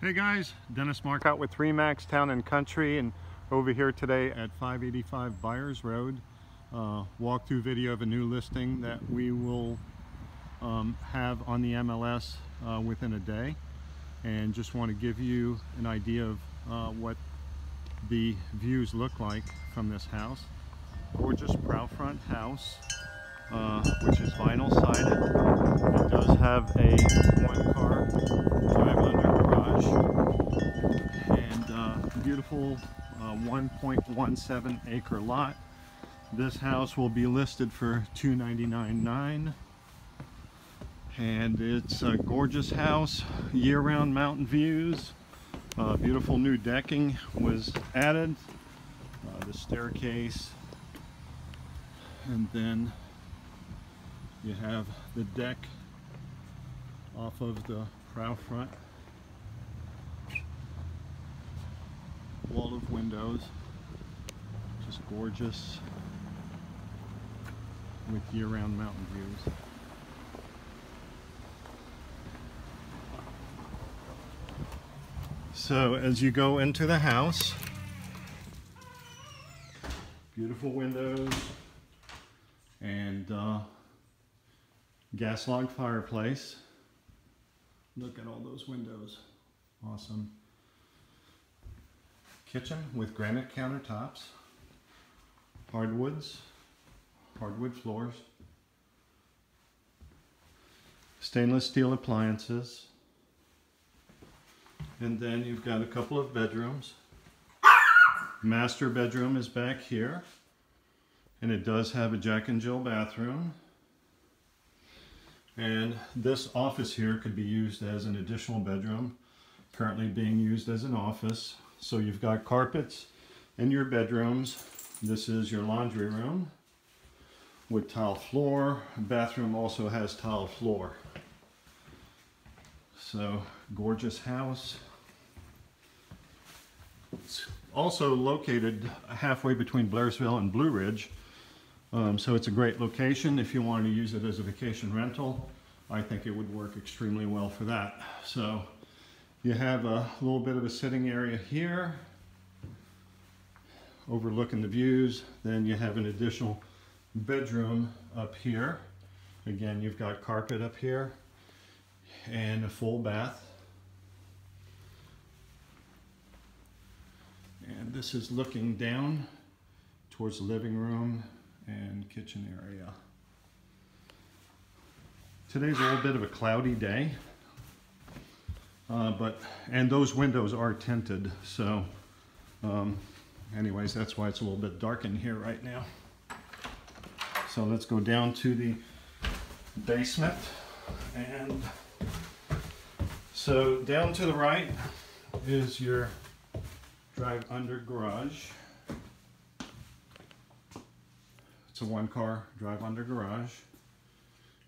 Hey guys, Dennis Marcott with Remax Town and Country and over here today at 585 Byers Road. Uh, walkthrough video of a new listing that we will um, have on the MLS uh, within a day and just want to give you an idea of uh, what the views look like from this house. Gorgeous prow front house uh, which is vinyl sided. It does have a one car and uh, beautiful uh, 1.17 acre lot. This house will be listed for $299.9 and it's a gorgeous house, year-round mountain views. Uh, beautiful new decking was added, uh, the staircase, and then you have the deck off of the prow front wall of windows just gorgeous with year-round mountain views so as you go into the house beautiful windows and uh, gas log fireplace. Look at all those windows. Awesome. Kitchen with granite countertops, hardwoods, hardwood floors, stainless steel appliances, and then you've got a couple of bedrooms. Master bedroom is back here, and it does have a Jack and Jill bathroom. And this office here could be used as an additional bedroom, currently being used as an office. So you've got carpets in your bedrooms. This is your laundry room with tile floor. Bathroom also has tile floor. So gorgeous house. It's also located halfway between Blairsville and Blue Ridge. Um, so it's a great location if you wanted to use it as a vacation rental. I think it would work extremely well for that. So you have a little bit of a sitting area here overlooking the views. Then you have an additional bedroom up here. Again, you've got carpet up here and a full bath. And this is looking down towards the living room and kitchen area. Today's a little bit of a cloudy day, uh, but and those windows are tinted, so um, anyways, that's why it's a little bit dark in here right now. So let's go down to the basement and so down to the right is your drive under garage. It's a one car drive under garage.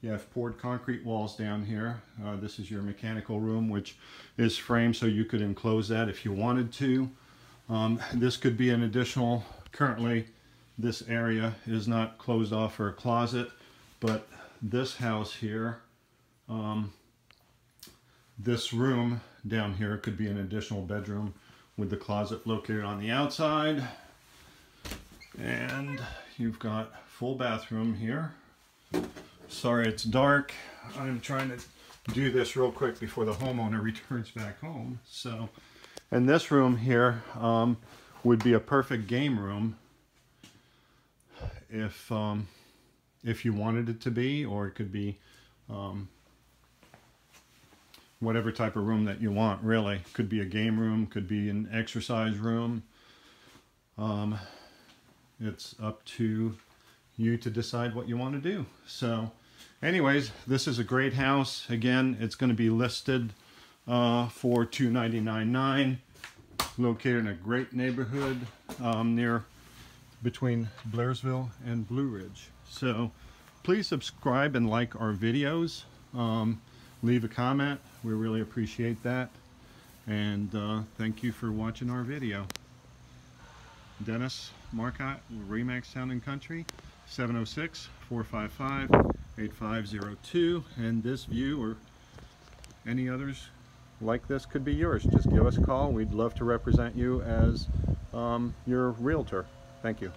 You have poured concrete walls down here. Uh, this is your mechanical room, which is framed so you could enclose that if you wanted to. Um, this could be an additional, currently this area is not closed off for a closet, but this house here, um, this room down here could be an additional bedroom with the closet located on the outside. And you've got full bathroom here. Sorry it's dark. I'm trying to do this real quick before the homeowner returns back home. So, and this room here um, would be a perfect game room if um, if you wanted it to be, or it could be um, whatever type of room that you want, really. Could be a game room, could be an exercise room. Um, it's up to you to decide what you want to do. So anyways, this is a great house. Again, it's going to be listed uh, for $299.9 located in a great neighborhood um, near between Blairsville and Blue Ridge. So please subscribe and like our videos. Um, leave a comment. We really appreciate that. And uh, thank you for watching our video. Dennis Marcott, Remax Town and Country. 706-455-8502 and this view or any others like this could be yours. Just give us a call. We'd love to represent you as um, your realtor. Thank you.